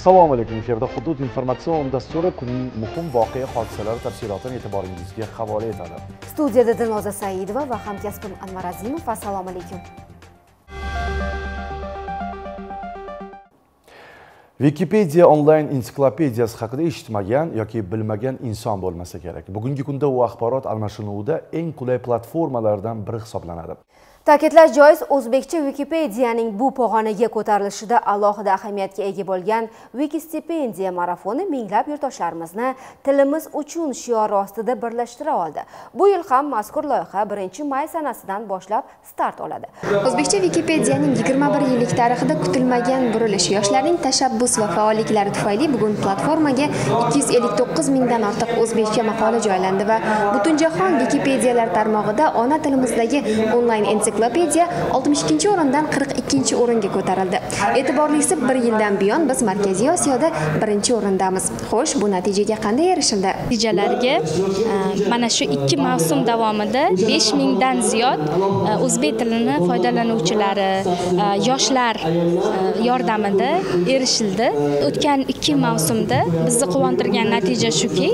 assalomu alaykum efirda hudud informatsion dasturi kunning muhim voqea hodisalari tafsilotini e'tiboringizga havola etadi. Studiyada dilnoza saidova va hamkasbim anvar azimov assalomu alaykum. Wikipedia onlayn ensiklopediyasi haqida eshitmagan yoki bilmagan inson bo'lmasa kerak. Bugungi kunda u axborot almashinuvida eng qulay platformalardan biri hisoblanadi ta'kidlash joiz o'zbekcha wikipediyaning bu pog'onaga ko'tarilishida alohida ahamiyatga ega bo'lgan wikistipendiya marafoni minglab yurtdoshlarimizni tilimiz uchun shiori ostida birlashtira oldi. Bu yil ham mazkur loyiha 1 may sanasidan boshlab start oladi. O'zbekcha wikipediyaning 21 yillik tarixida kutilmagan burilish yoshlarning tashabbus va faolliklari tufayli bugun platformaga 259 mingdan ortiq o'zbekcha maqola joylandi va butunjahon wikipediyalar tarmog'ida ona tilimizdagi onlayn ensiklopediya ensiklopediya 62 o'rindan 42 o'ringa ko'tarildi. E'tiborlisi bir yildan buyon biz markaziy osiyoda birinchi o'rindamiz. Xo'sh bu natijaga qanday erishildi? Natijalarga e, mana shu ikki mavsum davomida 5 mingdan ziyod e, o'zbek tilini foydalanuvchilari e, yoshlar yordamida erishildi. O'tgan ikki mavsumda bizni quvontirgan natija shuki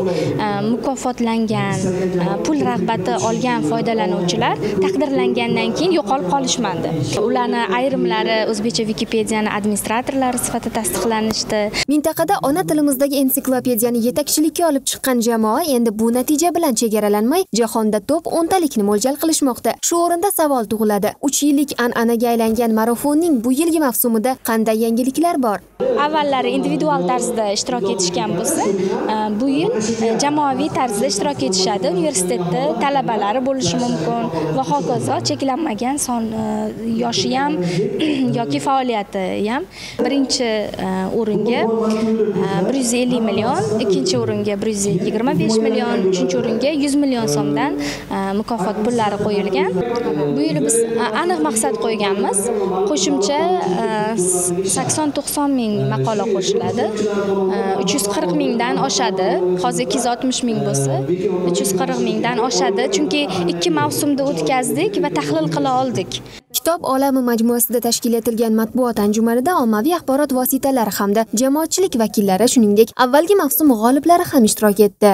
mukofotlangan pul rag'bati olgan foydalanuvchilar taqdirlangandan keyin yo'qolib qolishmadi. Ularni ayrimlari o'zbekcha wikipediyani administratorlari sifatida tasdiqlanishdi. Mintaqada ona tilimizdagi ensiklopediyani yetakchilikka olib chiqqan jamoa endi bu natija bilan chegaralanmay jahonda top o'ntalikni mo'ljal qilishmoqda. Shu o'rinda savol tug'iladi. Uch yillik an'anaga aylangan marafonning bu yilgi mavsumida qanday yangiliklar bor? Avvallari individual tarzda ishtirok etishgan bo'lsa e, bu yil e, jamoaviy tarzda ishtirok etishadi. Universitetda talabalari bo'lishi mumkin va hokazo cheklanmagan son e, yoshi ham yoki faoliyati ham birinchi o'ringa bir yuz ellik million ikkinchi o'ringa bir yuz yigirma besh million uchinchi o'ringa yuz million so'mdan mukofot pullari qo'yilgan. Bu yil biz aniq maqsad qo'yganmiz. Qo'shimcha sakson to'qson ming ming maqola qo'shiladi. Uch yuz qirq mingdan oshadi. Hozir ikki yuz oltmish ming bo'lsa uch yuz qirq mingdan oshadi. Chunki ikki mavsumda o'tkazdik va tahlil qila oldik. Kitob olami majmuasida tashkil etilgan matbuot anjumanida ommaviy axborot vositalari hamda jamoatchilik vakillari shuningdek avvalgi mavsum g'oliblari ham ishtirok etdi.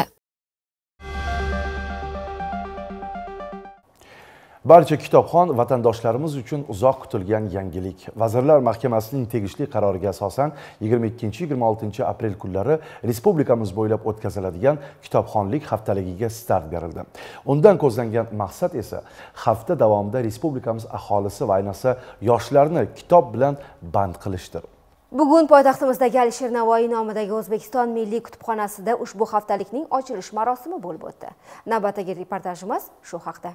Barcha kitobxon vatandoshlarimiz uchun uzoq kutilgan yangilik. Vazirlar mahkamasining tegishli qaroriga asosan 22-26 aprel kunlari respublikamiz bo'ylab o'tkaziladigan kitobxonlik haftaligiga start berildi. Undan ko'zlangan maqsad esa hafta davomida respublikamiz aholisi va ayniqsa yoshlarni kitob bilan band qilishdir. Bugun poytaxtimizdagi alisher navoiy nomidagi o'zbekiston milliy kutubxonasida ushbu haftalikning ochilish marosimi bo'lib o'tdi. Navbatdagi reportajimiz shu haqda.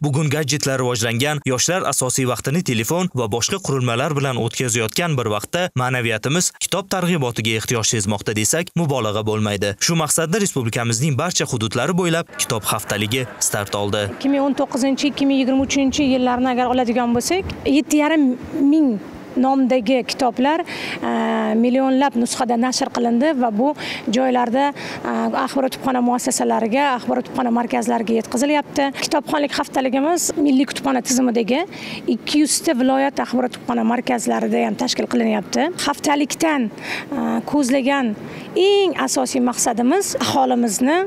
Bugun gadjetlar rivojlangan, yoshlar asosiy vaqtini telefon va boshqa qurilmalar bilan o'tkazayotgan bir vaqtda ma'naviyatimiz kitob targ'ibotiga ehtiyoj sezmoqda desak, mubolag'a bo'lmaydi. Shu maqsadda respublikamizning barcha hududlari bo'ylab kitob haftaligi start oldi. 2019-2023 yillarni agar oladigan bo'lsak, 7,5 ming nomidagi kitoblar e, millionlab nusxada nashr qilindi va bu joylarda e, axborot kutubxona muassasalariga axborot kutubxona markazlariga yetkazilyapti. Kitobxonlik haftaligimiz milliy kutubxona tizimidagi ikki yuzta viloyat axborot kutubxona markazlarida ham tashkil qilinyapti. Haftalikdan e, ko'zlagan eng asosiy maqsadimiz aholimizni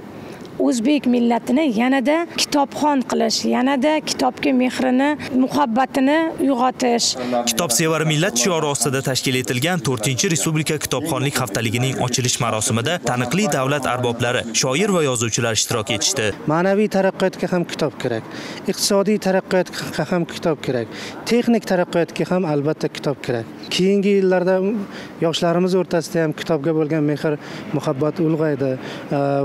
o'zbek millatini yanada kitobxon qilish yanada kitobga mehrini muhabbatini uyg'otish. Kitobsevar millat shiori ostida tashkil etilgan 4 respublika kitobxonlik haftaligining ochilish marosimida taniqli davlat arboblari shoir va yozuvchilar ishtirok etishdi. Ma'naviy taraqqiyotga ham kitob kerak iqtisodiy taraqqiyotga ham kitob kerak texnik taraqqiyotga ham albatta kitob kerak. Keyingi yillarda yoshlarimiz o'rtasida ham kitobga bo'lgan mehr muhabbat ulg'aydi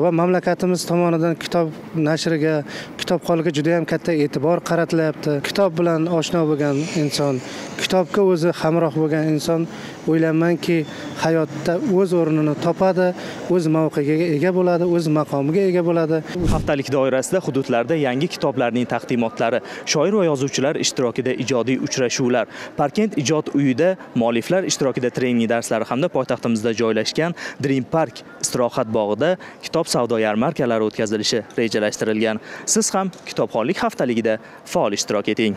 va mamlakatimiz tomon tomonidan kitob nashriga kitobxonlikka juda yam katta e'tibor qaratilyapti. Kitob bilan oshno bo'lgan inson kitobga o'zi hamroh bo'lgan inson o'ylaymanki hayotda o'z o'rnini topadi o'z mavqegiga ega bo'ladi o'z maqomiga ega bo'ladi. Haftalik doirasida hududlarda yangi kitoblarning taqdimotlari shoir va yozuvchilar ishtirokida ijodiy uchrashuvlar parkent ijod uyida mualliflar ishtirokida trening darslari hamda poytaxtimizda joylashgan dream park istirohat bog'ida kitob savdo yarmarkalari o'tkazilishi rejalashtirilgan. Siz ham kitobxonlik haftaligida faol ishtirok eting.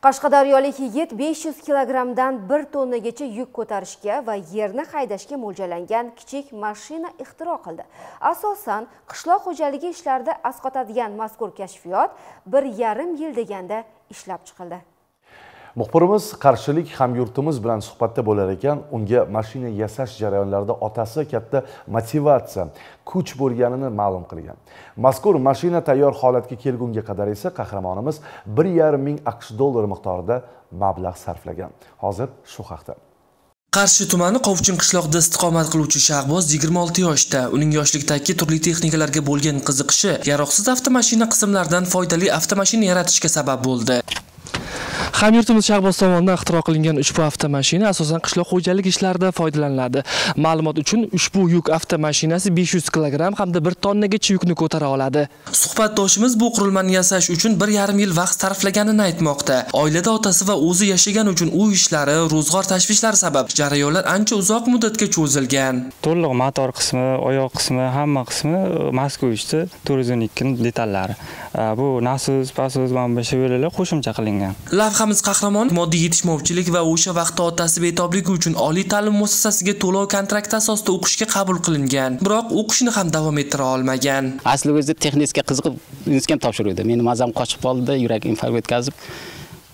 Qashqadaryolik yigit 500 kilogrammdan 1 tonnagacha yuk ko'tarishga va yerni haydashga mo'ljallangan kichik mashina ixtiro qildi. Asosan qishloq xo'jaligi ishlarida asqotadigan mazkur kashfiyot bir yarim yil deganda ishlab chiqildi. Muxbirimiz qarshilik hamyurtimiz bilan suhbatda bo'lar ekan. Unga mashina yasash jarayonlarida otasi katta motivatsiya kuch bo'lganini ma'lum qilgan. Mazkur mashina tayyor holatga kelgunga qadar esa qahramonimiz bir yarim ming aqsh dollari miqdorida mablag' sarflagan. Hozir shu haqda. Qarshi tumani qovchin qishloqda istiqomat qiluvchi shahboz 26 yoshda. Uning yoshlikdagi turli texnikalarga bo'lgan qiziqishi yaroqsiz avtomashina qismlaridan foydali avtomashina yaratishga sabab bo'ldi. Hamyurtimiz shahboz tomonidan ixtiro qilingan ushbu avtomashina asosan qishloq xo'jaligi ishlarida foydalaniladi. Ma'lumot uchun ushbu yuk avtomashinasi 500 kilogramm hamda 1 tonnagacha yukni ko'tara oladi. Suhbatdoshimiz bu qurilmani yasash uchun bir yarim yil vaqt sarflaganini aytmoqda. Oilada otasi va o'zi yashagan uchun uy ishlari ro'zg'or tashvishlari sabab jarayonlar ancha uzoq muddatga cho'zilgan. To'liq motor qismi oyoq qismi hamma qismi moskvich to'rt yuz o'n ikkini detallari bu nasus pasus mana bu shevelalar qo'shimcha qilingan lavhamiz qahramoni moddiy yetishmovchilik va o'sha vaqtda otasi betobligi uchun oliy ta'lim muassasasiga to'lov kontrakti asosida o'qishga qabul qilingan. Biroq o'qishni ham davom ettira olmagan. Asli o'zi texnikaga qiziqib institutga topshiruvdi. Meni mazam qochib qoldi yurak infarkt o'tkazib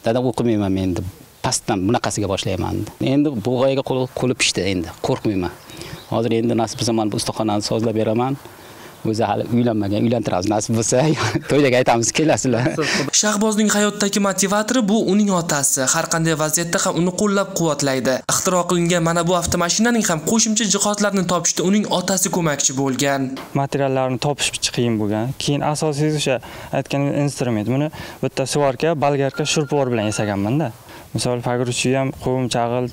dada o'qimayman men deb pastdan bunaqasiga boshlayman. Endi bu g'oyaga qo'li pishdi endi qo'rqmayman. Hozir endi nasib bo'lsa mana bu ustaxonani sozlab beraman. O'zi hali uylanmagan uylantiramiz. Nasib bo'lsa to'ylarga aytamiz kelasizlar shahbozning hayotdagi motivatori bu uning otasi. Har qanday vaziyatda ham uni qo'llab quvvatlaydi ixtiro qilingan mana bu avtomashinaning ham qo'shimcha jihozlarini topishda uning otasi ko'makchi bo'lgan. Materiallarni topish qiyin bo'lgan. Keyin asosiysi o'sha aytgan instrument buni bitta svarka bolgarka shurpor bilan yasaganmanda. Misol pogruchchi ham qum chag'il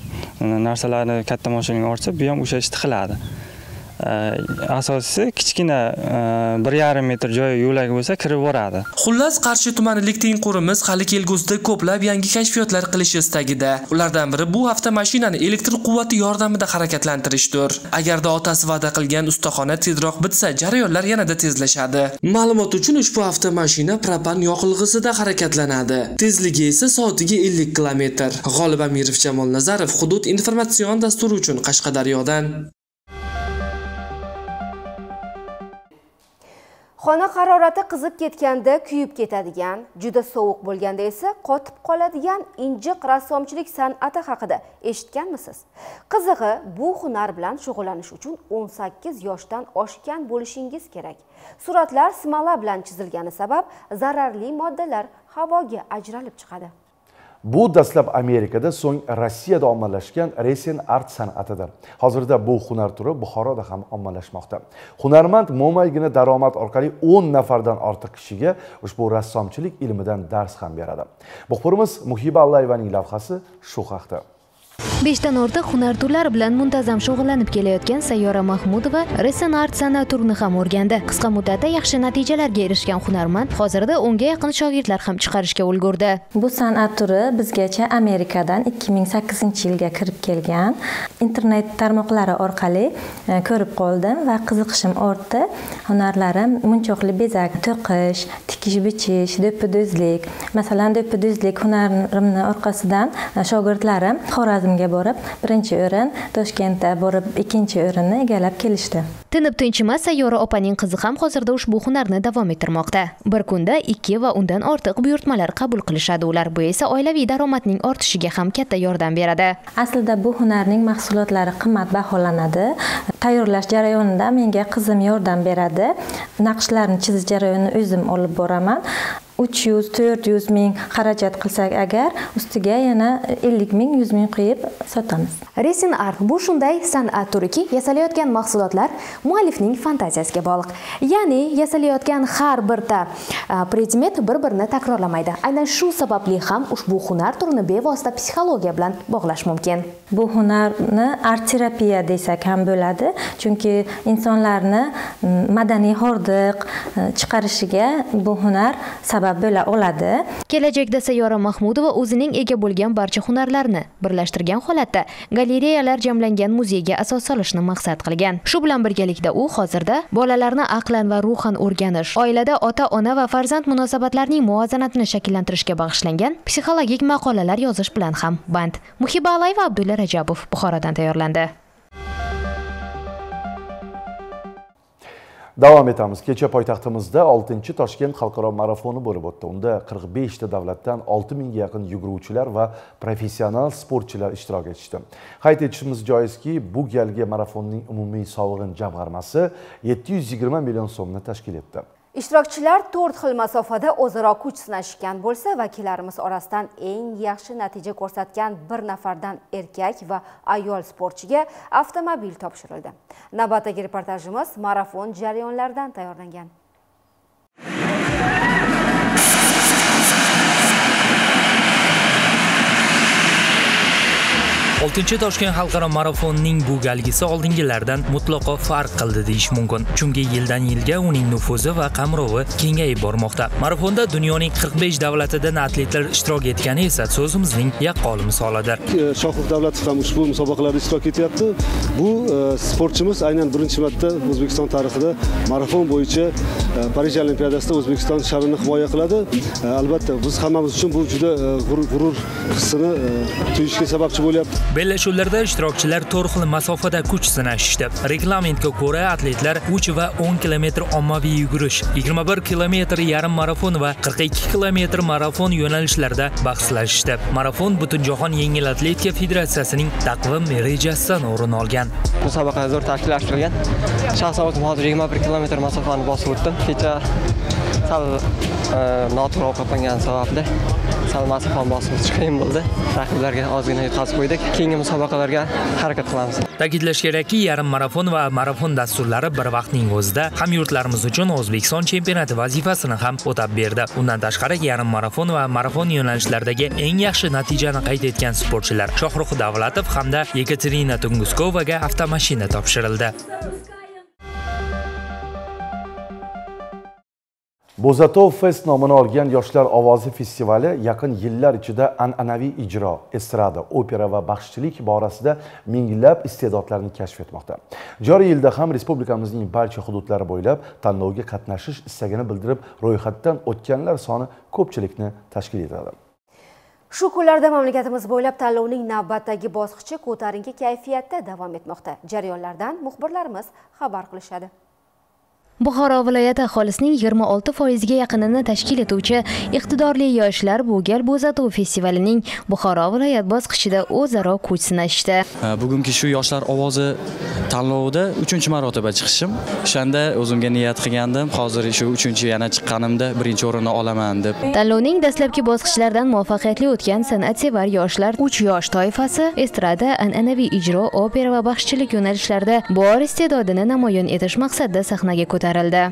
narsalarni katta mashinaga ortsa bu ham o'sha ishni qiladi asosiysi kichkina bir yarim metr joyi yo'lak bo'lsa kirib boradi. Xullas qarshi tumanilik tengqurimiz hali kelgusida ko'plab yangi kashfiyotlar qilish istagida. Ulardan biri bu avtomashinani elektr quvvati yordamida harakatlantirishdir. Agarda otasi va'da qilgan ustaxona tezroq bitsa jarayonlar yanada tezlashadi. Ma'lumot uchun ushbu avtomashina propan yoqilg'isida harakatlanadi. Tezligi esa soatiga 50 kilometr. G'olib amirov jamol nazarov hudud informatsion dasturi uchun qashqadaryodan. Xona harorati qizib ketganda kuyib ketadigan juda sovuq bo'lganda esa qotib qoladigan injiq rassomchilik san'ati haqida eshitganmisiz? Qizig'i bu hunar bilan shug'ullanish uchun 18 yoshdan oshgan bo'lishingiz kerak. Suratlar smala bilan chizilgani sabab zararli moddalar havoga ajralib chiqadi. Bu dastlab amerikada so'ng rossiyada ommalashgan resen art san'atidir. Hozirda bu hunar turi buxoroda ham ommalashmoqda. Hunarmand mo'maygina daromad orqali 10 nafardan ortiq kishiga ushbu rassomchilik ilmidan dars ham beradi. Muxbirimiz muhiba allayevaning lavhasi shu haqda. Beshdan ortiq hunar turlari bilan muntazam shug'ullanib kelayotgan sayyora mahmudova resen art san'at turini ham o'rgandi. Qisqa muddatda yaxshi natijalarga erishgan hunarmand hozirda o'nga yaqin shogirdlar ham chiqarishga ulgurdi. Bu san'at turi bizgacha amerikadan 2008 yilga kirib kelgan. Internet tarmoqlari orqali e, ko'rib qoldim va qiziqishim ortdi. Hunarlarim munchoqli bezak to'qish tikish bichish do'ppidozlik masalan do'ppidozlik hunarimni orqasidan e, shogirdlarim xorazmga borib birinchi o'rin toshkentda borib ikkinchi o'rinni egallab kelishdi. Tinib tinchimas sayyora opaning qizi ham hozirda ushbu hunarni davom ettirmoqda. Bir kunda ikki va undan ortiq buyurtmalar qabul qilishadi. Ular bu esa oilaviy daromadning ortishiga ham katta yordam beradi. Aslida bu hunarning mahsulotlari qimmat baholanadi. Tayyorlash jarayonida menga qizim yordam beradi. Naqshlarni chizish jarayonini o'zim olib boraman uch yuz to'rt yuz ming xarajat qilsak agar ustiga yana ellik ming yuz ming qo'yib sotamiz. Resin art bu shunday san'at turiki yasalayotgan mahsulotlar muallifning fantaziyasiga bog'liq. Ya'ni yasalayotgan har birta predmet bir birini takrorlamaydi. Aynan shu sababli ham ushbu hunar turini bevosita psixologiya bilan bog'lash mumkin. Bu hunarni art terapiya desak ham bo'ladi chunki insonlarni madaniy hordiq chiqarishiga bu hunar sabab bo'la oladi. Kelajakda sayyora mahmudova o'zining ega bo'lgan barcha hunarlarini birlashtirgan holatda galereyalar jamlangan muzeyga asos solishni maqsad qilgan. Shu bilan birgalikda u hozirda bolalarni aqlan va ruhan o'rganish oilada ota ona va farzand farzand munosabatlarining muvozanatini shakllantirishga bag'ishlangan psixologik maqolalar yozish bilan ham band. Muhiba alayeva abdulla rajabov buxorodan tayyorlandi. Davom etamiz. Kecha poytaxtimizda 6 toshkent xalqaro marafoni bo'lib o'tdi. Unda 45 ta davlatdan 6 mingga yaqin yuguruvchilar va professional sportchilar ishtirok etishdi. Qayd etishimiz joizki bu galgi marafonning umumiy sovg'in jamg'armasi 720 million so'mni tashkil etdi. Ishtirokchilar to'rt xil masofada o'zaro kuch sinashgan bo'lsa vakillarimiz orasidan eng yaxshi natija ko'rsatgan bir nafardan erkak va ayol sportchiga avtomobil topshirildi. Navbatdagi reportajimiz marafon jarayonlaridan tayyorlangan. Oltinchi toshkent xalqaro marafonining bu galgisi oldingilardan mutlaqo farq qildi deyish mumkin. Chunki yildan yilga uning nufuzi va qamrovi kengayib bormoqda. Marafonda dunyoning 45 davlatidan atletlar ishtirok etgani esa so'zimizning yaqqol misolidir e, shohruh davlatov ham ushbu musobaqalarda ishtirok etyapti. Bu e, sportchimiz aynan birinchi marta o'zbekiston tarixida marafon bo'yicha e, parij olimpiadasida o'zbekiston sha'nini himoya qiladi. Albatta biz hammamiz uchun bu juda g'urur hissini tuyishga sababchi bo'lyapti. Bellashuvlarda ishtirokchilar to'rt xil masofada kuch sinashishdi. Reglamentga ko'ra atletlar 3 va 10 kilometr ommaviy yugurish 21 kilometr yarim marafon va 42 kilometr marafon yo'nalishlarida bahslashishdi. Marafon butunjahon yengil atletika federatsiyasining taqvim rejasidan o'rin olgan. Musobaqa zo'r tashkillashtirilgan. Shaxsan o'zim hozir 21 kilometr masofani bosib o'tdim. Kecha sal e, noto'g'ri ovqatlangani sababli sal masofani bosib qiyin bo'ldi. Raqiblarga ozgina yutqazib qo'ydik. Keyingi musobaqalarga harakat qilamiz. Ta'kidlash kerakki yarim marafon va marafon dasturlari bir vaqtning o'zida hamyurtlarimiz uchun o'zbekiston chempionati vazifasini ham o'tab berdi. Undan tashqari yarim marafon va marafon yo'nalishlaridagi eng yaxshi natijani qayd etgan sportchilar shohrux davlatov hamda yekaterina tunguskovaga avtomashina topshirildi. Bo'zatov fest nomini olgan yoshlar ovozi festivali yaqin yillar ichida an'anaviy ijro estrada opera va baxshichilik borasida minglab iste'dodlarni kashf etmoqda. Joriy yilda ham respublikamizning barcha hududlari bo'ylab tanlovga qatnashish istagini bildirib ro'yxatdan o'tganlar soni ko'pchilikni tashkil etadi. Shu kunlarda mamlakatimiz bo'ylab tanlovning navbatdagi bosqichi ko'tarinki kayfiyatda davom etmoqda. Jarayonlardan muxbirlarimiz xabar qilishadi. Buxoro viloyati aholisining 26 foiziga yaqinini tashkil etuvchi iqtidorli yoshlar bu gal bo'zatuv festivalining buxoro viloyat bosqichida o'zaro kuch sinashdi. Bugungi shu yoshlar ovozi tanlovida uchinchi marotaba chiqishim. O'shanda o'zimga niyat qilgandim hozir shu uchinchi yana chiqqanimda birinchi o'rinni olaman deb. Tanlovning dastlabki bosqichlaridan muvaffaqiyatli o'tgan san'atsevar yoshlar uch yosh toifasi estrada an'anaviy ijro opera va baxshichilik yo'nalishlarida bor iste'dodini namoyon etish maqsadida sahnaga ko'tarildi ko'tarildi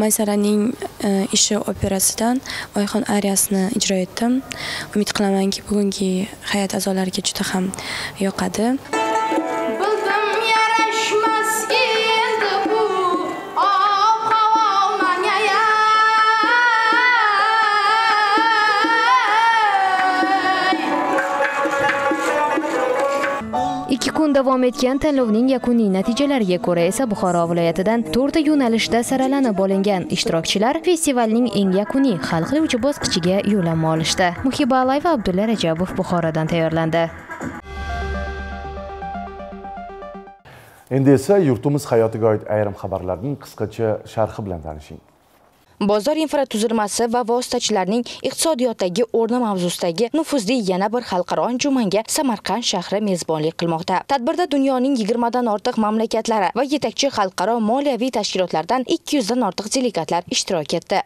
maysaraning e, ishi operasidan oyxon ariyasini ijro etdim. Umid qilamanki bugungi hay'at a'zolariga juda ham yoqadi. Kun davom etgan tanlovning yakuniy natijalariga ko'ra esa buxoro viloyatidan to'rtta yo'nalishda saralanib olingan ishtirokchilar festivalning eng yakuniy hal qiluvchi bosqichiga yo'llanma olishdi. Muhiba alayeva abdulla rajabov buxorodan tayyorlandi. Endi esa yurtimiz hayotiga oid ayrim xabarlarning qisqacha sharhi bilan tanishing. Bozor infratuzilmasi va vositachilarning iqtisodiyotdagi o'rni mavzusidagi nufuzli yana bir xalqaro anjumanga samarqand shahri mezbonlik qilmoqda. Tadbirda dunyoning 20 dan ortiq mamlakatlari va yetakchi xalqaro moliyaviy tashkilotlardan 200 dan ortiq delegatlar ishtirok etdi.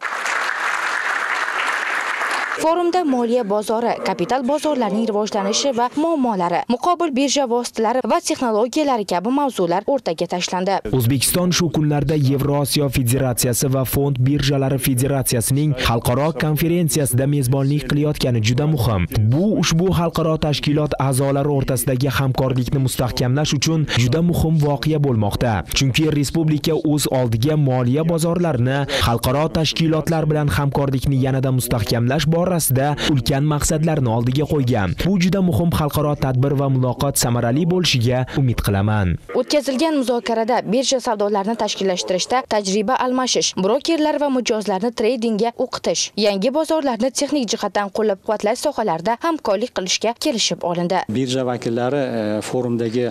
Forumda moliya bozori kapital bozorlarining rivojlanishi va muammolari muqobil birja vositalari va texnologiyalari kabi mavzular o'rtaga tashlandi. O'zbekiston shu kunlarda yevrosiyo federatsiyasi va fond birjalari federatsiyasining xalqaro konferensiyasida mezbonlik qilayotgani juda muhim. Bu ushbu xalqaro tashkilot a'zolari o'rtasidagi hamkorlikni mustahkamlash uchun juda muhim voqea bo'lmoqda. Chunki respublika o'z oldiga moliya bozorlarini xalqaro tashkilotlar bilan hamkorlikni yanada mustahkamlash borasida ulkan maqsadlarni oldiga qo'ygan. Bu juda muhim xalqaro tadbir va muloqot samarali bo'lishiga umid qilaman. O'tkazilgan muzokarada birja savdolarini tashkillashtirishda tajriba almashish brokerlar va mijozlarni treydingga o'qitish yangi bozorlarni texnik jihatdan qo'llab-quvvatlash sohalarida hamkorlik qilishga kelishib olindi. Birja vakillari e, forumdagi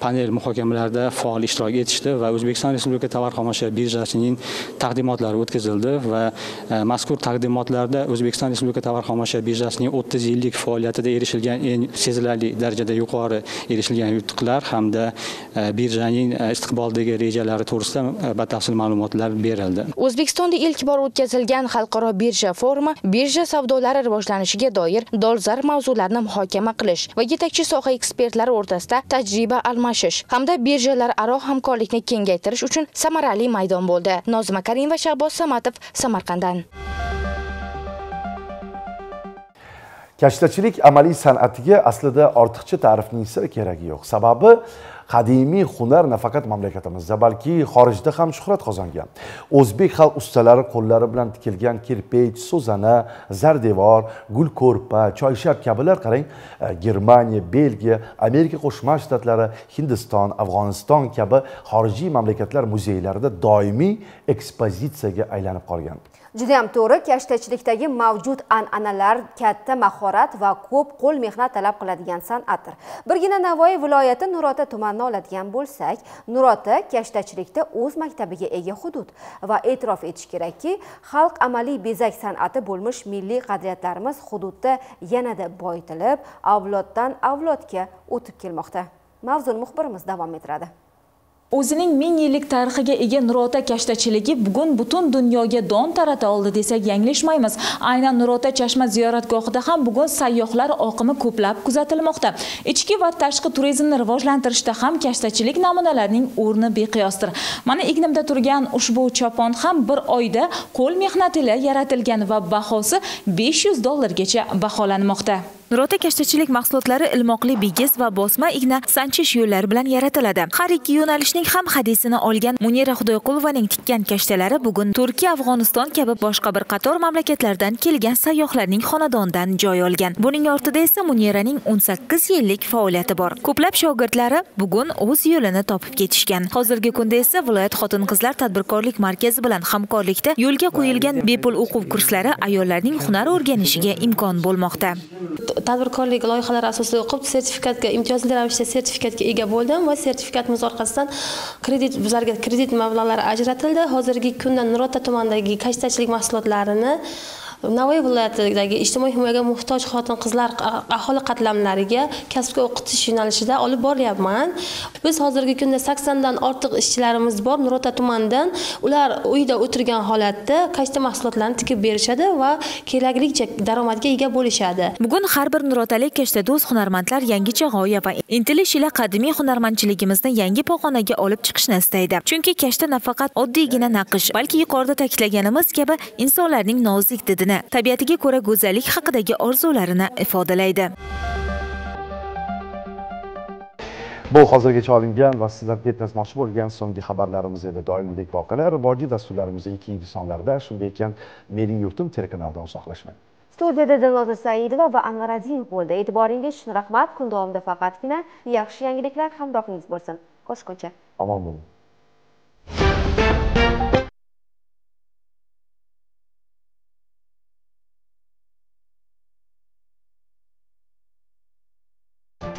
panel muhokamalarida faol ishtirok etishdi va o'zbekiston respublika tovar xomashyo birjasining taqdimotlari o'tkazildi va e, mazkur taqdimotlarda o'zbekiston respublika tovar xomashyo birjasining o'ttiz yillik faoliyatida erishilgan eng sezilarli darajada yuqori erishilgan yutuqlar hamda e, birjaning e, istiqboldagi rejalari to'g'risida e, batafsil ma'lumotlar berildi. O'zbekistonda ilk bor o'tkazilgan xalqaro birja forumi birja savdolari rivojlanishiga doir dolzarb mavzularni muhokama qilish va yetakchi soha ekspertlari o'rtasida tajriba almashish hamda birjalararo hamkorlikni kengaytirish uchun samarali maydon bo'ldi. Nozima karimova shahboz samatov samarqanddan. Kashtachilik amaliy san'atiga aslida ortiqcha ta'rifning sira keragi yo'q. Sababi qadimiy hunar nafaqat mamlakatimizda balki xorijda ham shuhrat qozongan. O'zbek xalq ustalari qo'llari bilan tikilgan kirpech so'zana zardevor gul ko'rpa choyshab kabilar qarang e, germaniya belgiya amerika qo'shma shtatlari hindiston afg'oniston kabi xorijiy mamlakatlar muzeylarida doimiy ekspozitsiyaga aylanib qolgan. Judayam to'g'ri kashtachilikdagi mavjud an'analar katta mahorat va ko'p qo'l mehnat talab qiladigan san'atdir. Birgina navoiy viloyati nurota tumanini oladigan bo'lsak nurota kashtachilikda o'z maktabiga ega hudud va e'tirof etish kerakki xalq amaliy bezak san'ati bo'lmish milliy qadriyatlarimiz hududda yanada boyitilib avloddan avlodga o'tib kelmoqda. Mavzuni muxbirimiz davom ettiradi. O'zining ming yillik tarixiga ega nurota kashtachiligi bugun butun dunyoga don tarata oldi desak yanglishmaymiz. Aynan nurota chashma ziyoratgohida ham bugun sayyohlar oqimi ko'plab kuzatilmoqda. Ichki va tashqi turizmni rivojlantirishda ham kashtachilik namunalarining o'rni beqiyosdir. Mana egnimda turgan ushbu chopon ham bir oyda qo'l mehnati ila yaratilgan va bahosi 500 dollargacha baholanmoqda. Nurota kashtachilik mahsulotlari ilmoqli bigiz va bosma igna sanchish yo'llari bilan yaratiladi. Har ikki yo'nalishning ham hadisini olgan munira xudoyqulovaning tikkan kashtalari bugun turkiya afg'oniston kabi boshqa bir qator mamlakatlardan kelgan sayyohlarning xonadonidan joy olgan. Buning ortida esa muniraning 18 yillik faoliyati bor. Ko'plab shogirdlari bugun o'z yo'lini topib ketishgan. Hozirgi kunda esa viloyat xotin qizlar tadbirkorlik markazi bilan hamkorlikda yo'lga qo'yilgan bepul o'quv kurslari ayollarning hunar o'rganishiga imkon bo'lmoqda. Tadbirkorlik loyihalari asosida o'qib sertifikatga imtiyozli ravishda sertifikatga ega bo'ldim va sertifikatimiz orqasidan kredit bizlarga kredit mablag'lari ajratildi. Hozirgi kunda nurota tumanidagi kashtachilik mahsulotlarini navoiy viloyatidagi ijtimoiy himoyaga muhtoj xotin qizlar aholi qatlamlariga kasbga o'qitish yo'nalishida olib boryapman. Biz hozirgi kunda saksondan ortiq ishchilarimiz bor nurota tumanidan. Ular uyda o'tirgan holatda kashta mahsulotlarni tikib berishadi va keraklicha daromadga ega bo'lishadi. Bugun har bir nurotalik kashtado'z hunarmandlar yangicha g'oya va intilish ila qadimiy hunarmandchiligimizni yangi pog'onaga olib chiqishni istaydi. Chunki kashta nafaqat oddiygina naqsh balki yuqorida ta'kidlaganimiz kabi insonlarning nozik didini tabiatiga ko'ra go'zallik haqidagi orzularini ifodalaydi. Bu hozirgacha olingan va sizlarga yetkazmoqchi bo'lgan so'nggi xabarlarimiz edi. Doimgidek voqealar vodiy dasturlarimizning keyingi sonlarida shunday ekan mening yurtim telekanalidan uzoqlashmang. Studiyada dilnoza saidova va anvar azimov bo'ldi. E'tiboringiz uchun rahmat. Kun davomida faqatgina yaxshi yangiliklar hamrohingiz bo'lsin. Ko'rishguncha. Omon bo'ling